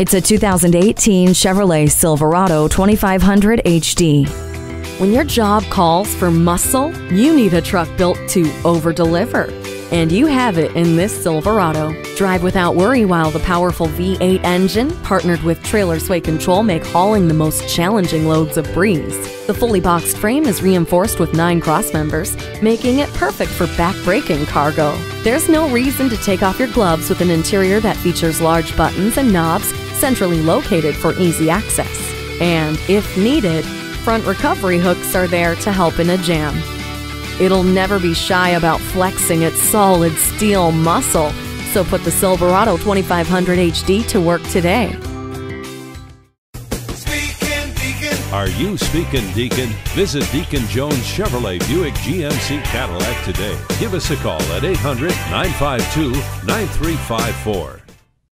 It's a 2018 Chevrolet Silverado 2500 HD. When your job calls for muscle, you need a truck built to over-deliver. And you have it in this Silverado. Drive without worry while the powerful V8 engine, partnered with trailer sway control, make hauling the most challenging loads a breeze. The fully boxed frame is reinforced with nine cross members, making it perfect for back-breaking cargo. There's no reason to take off your gloves with an interior that features large buttons and knobs centrally located for easy access. And if needed, front recovery hooks are there to help in a jam. It'll never be shy about flexing its solid steel muscle, so put the Silverado 2500 HD to work today. Are you speaking Deacon? Visit Deacon Jones Chevrolet Buick GMC Cadillac today. Give us a call at 800 952 9354.